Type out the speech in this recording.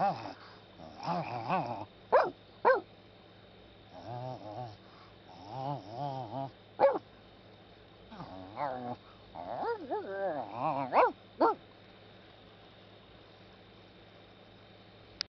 Oh.